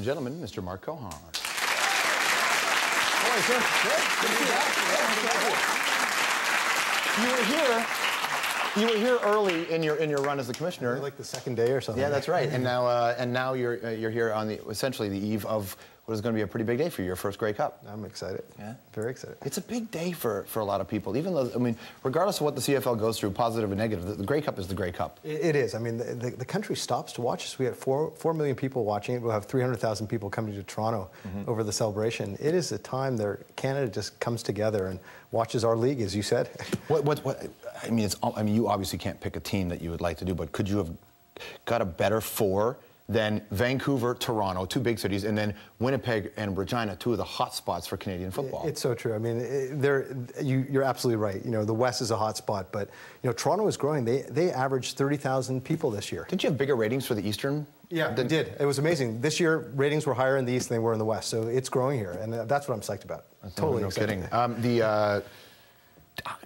and gentlemen, Mr. Mark Cohon. Morning, sir. You were here. You were here early in your in your run as the commissioner. Like the second day or something. Yeah, that's right. And now uh, and now you're uh, you're here on the essentially the eve of what is going to be a pretty big day for you, your first Grey Cup. I'm excited. Yeah. Very excited. It's a big day for, for a lot of people, even though, I mean, regardless of what the CFL goes through, positive and negative, the, the Grey Cup is the Grey Cup. It, it is. I mean, the, the, the, country stops to watch us. We have four, four million people watching it. We'll have 300,000 people coming to Toronto mm-hmm. over the celebration. It is a time that Canada just comes together and watches our league, as you said. What, what, what, I mean, it's, I mean, you obviously can't pick a team that you would like to do, but could you have got a better four then Vancouver, Toronto, two big cities, and then Winnipeg and Regina, two of the hot spots for Canadian football. It's so true. I mean, there, you, are absolutely right. You know, the West is a hot spot, but you know, Toronto is growing. They they averaged 30,000 people this year. Didn't you have bigger ratings for the Eastern? Yeah, than, did. It was amazing. This year, ratings were higher in the East than they were in the West, so it's growing here, and that's what I'm psyched about. That's totally no kidding. Um, the uh,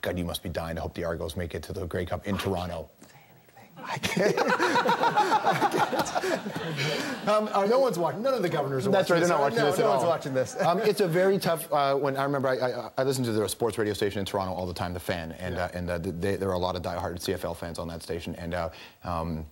God, you must be dying to hope the Argos make it to the Grey Cup in Toronto. I can't. um, uh, no one's watching. None of the governors are That's watching. That's right. They're not watching no, this no at all. No one's watching this. um, it's a very tough. Uh, when I remember, I, I, I, listened to the sports radio station in Toronto all the time, the Fan, and yeah. uh, and uh, they, there are a lot of diehard CFL fans on that station, and. Uh, um,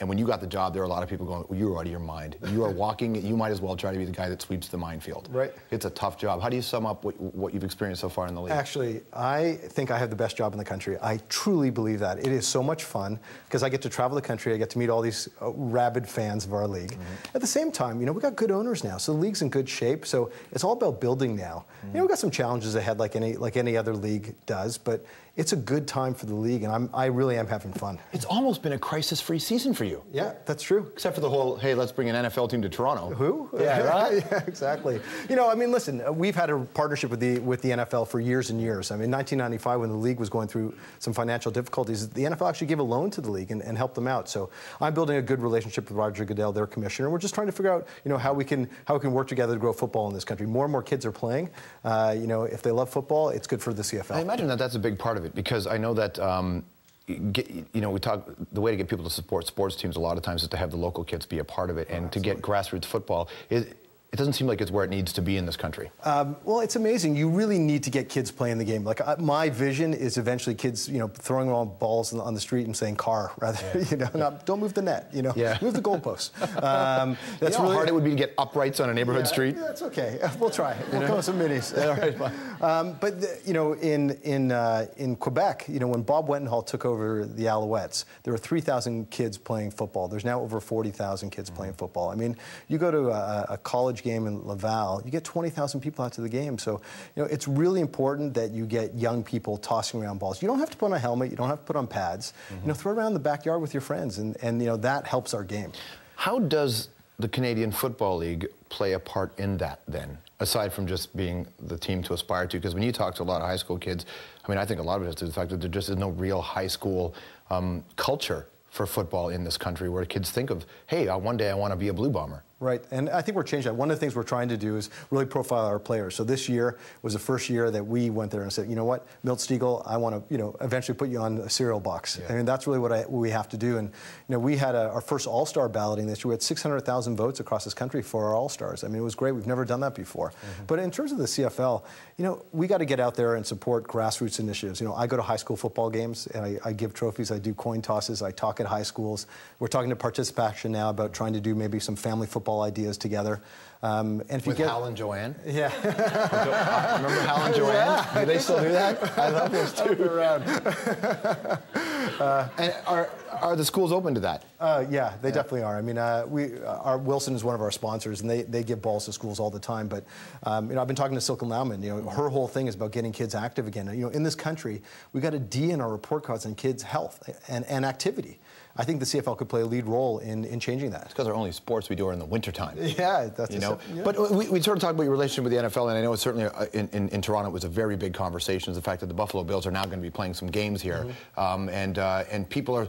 and when you got the job, there were a lot of people going, well, "You're out of your mind. You are walking. You might as well try to be the guy that sweeps the minefield." Right. It's a tough job. How do you sum up what, what you've experienced so far in the league? Actually, I think I have the best job in the country. I truly believe that. It is so much fun because I get to travel the country. I get to meet all these uh, rabid fans of our league. Mm-hmm. At the same time, you know, we got good owners now, so the league's in good shape. So it's all about building now. Mm-hmm. You know, we got some challenges ahead, like any like any other league does, but it's a good time for the league, and I'm, I really am having fun. It's almost been a crisis-free season for you. Yeah, that's true. Except for the whole, hey, let's bring an NFL team to Toronto. Who? Yeah, right? yeah, exactly. You know, I mean, listen, uh, we've had a partnership with the with the NFL for years and years. I mean, 1995, when the league was going through some financial difficulties, the NFL actually gave a loan to the league and, and helped them out. So I'm building a good relationship with Roger Goodell, their commissioner. We're just trying to figure out, you know, how we can how we can work together to grow football in this country. More and more kids are playing. Uh, you know, if they love football, it's good for the CFL. I imagine that that's a big part of it because I know that that um, Get, you know, we talk the way to get people to support sports teams a lot of times is to have the local kids be a part of it, and to get grassroots football is it doesn't seem like it's where it needs to be in this country. Um, well, it's amazing. You really need to get kids playing the game. Like uh, my vision is eventually kids, you know, throwing around balls on, on the street and saying "car" rather, yeah. you know, not, don't move the net. You know, yeah. move the goalposts. Um, that's you know really, how hard it would be to get uprights on a neighborhood yeah, street. That's okay. We'll try. We'll come with some minis. All right, um, but the, you know, in in uh, in Quebec, you know, when Bob Wetenhall took over the Alouettes, there were 3,000 kids playing football. There's now over 40,000 kids mm-hmm. playing football. I mean, you go to a, a college game in Laval you get 20,000 people out to the game. So, you know, it's really important that you get young people tossing around balls. You don't have to put on a helmet. You don't have to put on pads. Mm-hmm. You know, throw it around the backyard with your friends, and, and you know that helps our game. How does the Canadian Football League play a part in that then? Aside from just being the team to aspire to, because when you talk to a lot of high school kids, I mean, I think a lot of it is the fact that there just is no real high school um, culture for football in this country where kids think of, hey, uh, one day I want to be a blue bomber. Right, and I think we're changing that. One of the things we're trying to do is really profile our players. So this year was the first year that we went there and said, you know what, Milt Stegall, I want to, you know, eventually put you on a cereal box. Yeah. I mean, that's really what, I, what, we have to do. And you know, we had a, our first All-Star balloting this year. We had 600,000 votes across this country for our All-Stars. I mean, it was great. We've never done that before. Mm-hmm. But in terms of the CFL, you know, we got to get out there and support grassroots initiatives. You know, I go to high school football games and I, I give trophies. I do coin tosses. I talk at high schools. We're talking to participation now about trying to do maybe some family football ideas together. Um, and if With you get Hal and Joanne. Yeah. Remember Hal and Joanne? Yeah. Do they still do that? I love those two. around. uh, and are are the schools open to that? Uh, yeah, they yeah. definitely are. I mean, uh, we uh, our Wilson is one of our sponsors, and they, they give balls to schools all the time. But um, you know, I've been talking to Silken Laumann. You know, her whole thing is about getting kids active again. You know, in this country, we got a D in our report cards on kids' health and, and activity. I think the CFL could play a lead role in, in changing that. It's because our only sports we do are in the wintertime. Yeah, that's you know. Yeah. But we, we sort of talked about your relationship with the NFL, and I know it's certainly uh, in, in, in, Toronto it was a very big conversation. Is the fact that the Buffalo Bills are now going to be playing some games here, mm-hmm. um, and uh, and people are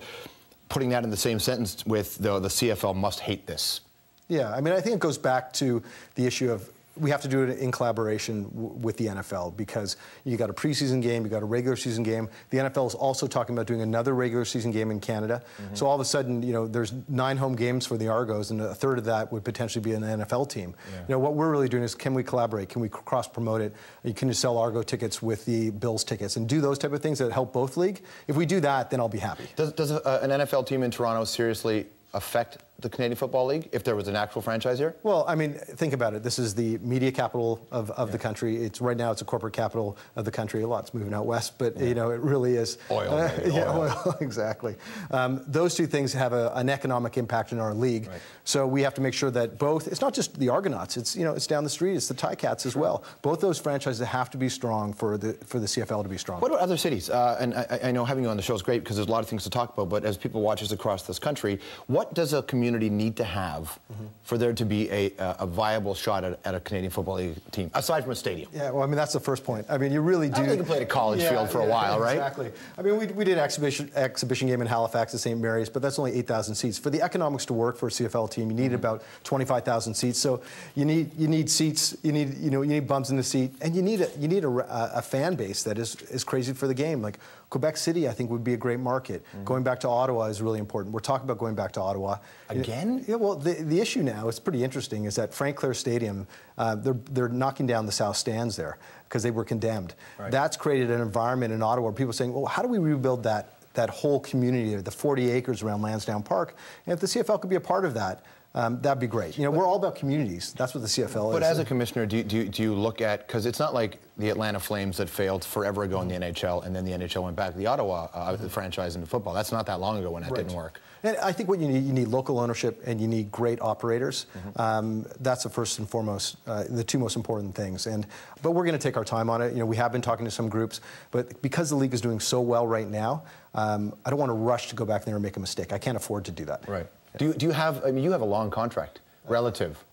putting that in the same sentence with the the CFL must hate this. Yeah, I mean, I think it goes back to the issue of we have to do it in collaboration w- with the NFL because you got a preseason game, you got a regular season game. The NFL is also talking about doing another regular season game in Canada. Mm-hmm. So all of a sudden, you know, there's nine home games for the Argos, and a third of that would potentially be an NFL team. Yeah. You know, what we're really doing is can we collaborate? Can we cross promote it? Can you sell Argo tickets with the Bills tickets and do those type of things that help both league? If we do that, then I'll be happy. Does, does a, an NFL team in Toronto seriously affect the Canadian Football League if there was an actual franchise here? Well, I mean, think about it. This is the media capital of, of yeah. the country. It's right now it's a corporate capital of the country. A lot's moving out west, but yeah. you know it really is oil. Uh, yeah, oil, exactly. Um, those two things have a, an economic impact in our league. Right. So we have to make sure that both. It's not just the Argonauts. It's you know it's down the street. It's the Ticats as sure. well. Both those franchises have to be strong for the for the CFL to be strong. What about other cities? Uh, and I, I, know having you on the show is great because there's a lot of things to talk about. But as people watch us across this country, what does a community need to have? have mm-hmm. for there to be a, a viable shot at, at, a Canadian Football League team, aside from a stadium? Yeah, well, I mean, that's the first point. I mean, you really do. I think you played a college yeah, field for yeah, a while, right? Exactly. I mean, we, we did exhibition exhibition game in Halifax at St. Mary's, but that's only 8,000 seats. For the economics to work for a CFL team, you need mm-hmm. about 25,000 seats. So you need you need seats, you need you know you need bums in the seat, and you need a you need a, a fan base that is is crazy for the game. Like Quebec City, I think, would be a great market. Mm-hmm. Going back to Ottawa is really important. We're talking about going back to Ottawa. Again? Yeah, well, the, the issue now, it's pretty interesting, is that Frank Clair Stadium, uh, they're, they're knocking down the south stands there because they were condemned. Right. That's created an environment in Ottawa where people are saying, well, how do we rebuild that, that whole community, the 40 acres around Lansdowne Park? And if the CFL could be a part of that, um, that'd be great. You know, we're all about communities. That's what the CFL but is. But as a commissioner, do you, do, you, do you look at because it's not like the Atlanta Flames that failed forever ago in the NHL, and then the NHL went back to the Ottawa uh, mm-hmm. the franchise into football. That's not that long ago when that right. didn't work. And I think what you need, you need local ownership, and you need great operators. Mm-hmm. Um, that's the first and foremost, uh, the two most important things. And but we're going to take our time on it. You know, we have been talking to some groups, but because the league is doing so well right now, um, I don't want to rush to go back there and make a mistake. I can't afford to do that. Right. Do you, do you have, I mean, you have a long contract relative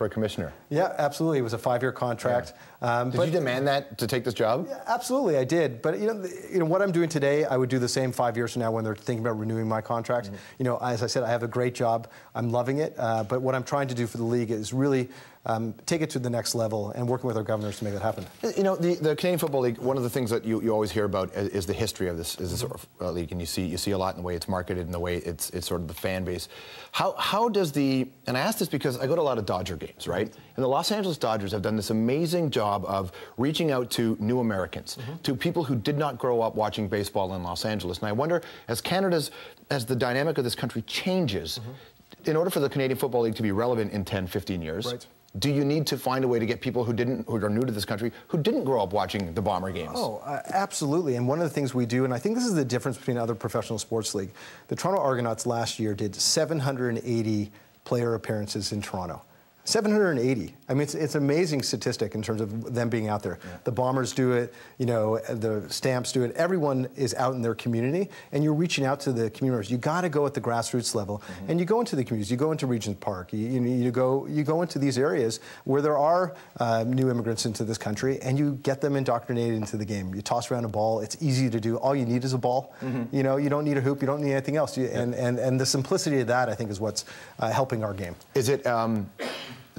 for a commissioner. Yeah, absolutely. It was a five-year contract. Yeah. Um, did but, you demand that to take this job? Yeah, absolutely, I did. But you know, the, you know what I'm doing today, I would do the same five years from now when they're thinking about renewing my contract. Mm-hmm. You know, as I said, I have a great job. I'm loving it. Uh, but what I'm trying to do for the league is really um, take it to the next level and working with our governors to make that happen. You know, the, the Canadian Football League, one of the things that you, you always hear about is, is the history of this, is this sort of, uh, league, and you see, you see a lot in the way it's marketed and the way it's, it's sort of the fan base. How, how does the, and I ask this because I go to a lot of Dodger games, right? And the Los Angeles Dodgers have done this amazing job of reaching out to new Americans, mm-hmm. to people who did not grow up watching baseball in Los Angeles. And I wonder, as Canada's, as the dynamic of this country changes, mm-hmm. in order for the Canadian Football League to be relevant in 10, 15 years, right do you need to find a way to get people who didn't who are new to this country who didn't grow up watching the bomber games? Oh uh, absolutely. And one of the things we do and i think this is the difference between other professional sports league the toronto argonauts last year did 780 player appearances in toronto 780. I mean, it's, it's an amazing statistic in terms of them being out there. Yeah. The Bombers do it, you know, the Stamps do it. Everyone is out in their community, and you're reaching out to the communities. You got to go at the grassroots level, mm-hmm. and you go into the communities. You go into Regent Park. You, you, you go you go into these areas where there are uh, new immigrants into this country, and you get them indoctrinated into the game. You toss around a ball. It's easy to do. All you need is a ball. Mm-hmm. You know, you don't need a hoop. You don't need anything else. You, yeah. and, and and the simplicity of that, I think, is what's uh, helping our game. Is it? Um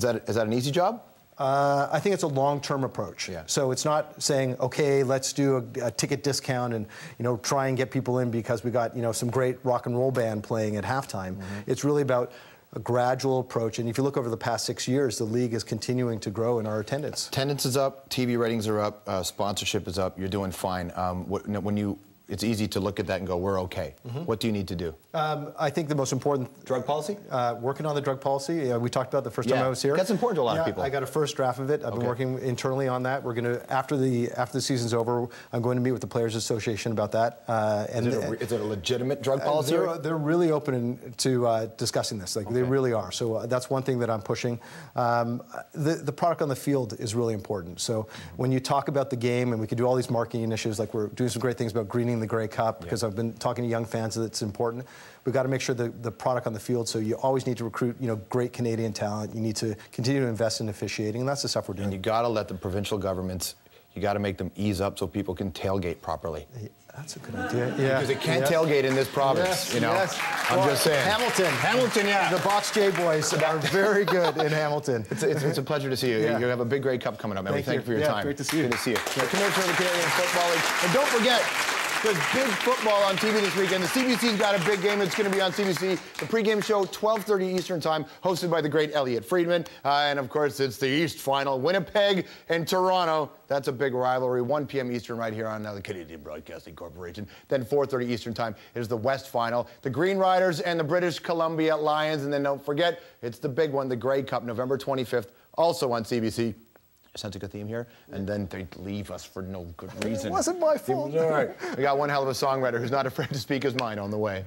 is that, is that an easy job? Uh, I think it's a long-term approach. Yeah. So it's not saying, okay, let's do a, a, ticket discount and you know try and get people in because we got you know some great rock and roll band playing at halftime. Mm-hmm. It's really about a gradual approach. And if you look over the past six years, the league is continuing to grow in our attendance. Attendance is up, TV ratings are up, uh, sponsorship is up. You're doing fine. Um, when you it's easy to look at that and go, we're okay. Mm-hmm. What do you need to do? Um, I think the most important drug policy. Uh, working on the drug policy. Uh, we talked about the first yeah. time I was here. That's important to a lot yeah, of people. I got a first draft of it. I've okay. been working internally on that. We're going to after the after the season's over, I'm going to meet with the Players Association about that. Uh, and is it, a, is it, a, legitimate drug uh, policy? They're, they're, really open to uh, discussing this. Like okay. they really are. So uh, that's one thing that I'm pushing. Um, the the product on the field is really important. So mm-hmm. when you talk about the game, and we can do all these marketing initiatives, like we're doing some great things about greening the Grey Cup because I've been talking to young fans that it's important. We've got to make sure that the product on the field. So you always need to recruit, you know, great Canadian talent. You need to continue to invest in officiating, and that's the stuff we're doing. And you got to let the provincial governments you got to make them ease up so people can tailgate properly. That's a good idea. Yeah. Because it can't yeah. tailgate in this province, Yes, you know. yes. I'm Well, just saying. Hamilton. Hamilton, yeah. The Box J boys are very good in Hamilton. It's, it's, it's a pleasure to see you. Yeah. You have a big Grey Cup coming up, and we Thank thank you you. for your Yeah, time. great to see you. Good to see you. The Commissioner of the Canadian Football League. And don't forget, there's big football on TV this weekend. The CBC's got a big game. It's going to be on CBC. The pregame show, 12:30 Eastern Time, hosted by the great Elliotte Friedman. Uh, and of course, it's the East Final, Winnipeg and Toronto. That's a big rivalry. 1 p.m. Eastern, right here on uh, the Canadian Broadcasting Corporation. Then 4:30 Eastern Time is the West Final. The Green Riders and the British Columbia Lions. And then don't forget, it's the big one, the Grey Cup, November 25th, also on CBC. Sense a good theme here, and then they'd leave us for no good reason. It wasn't my fault. It was all right. We got one hell of a songwriter who's not afraid to speak his mind on the way.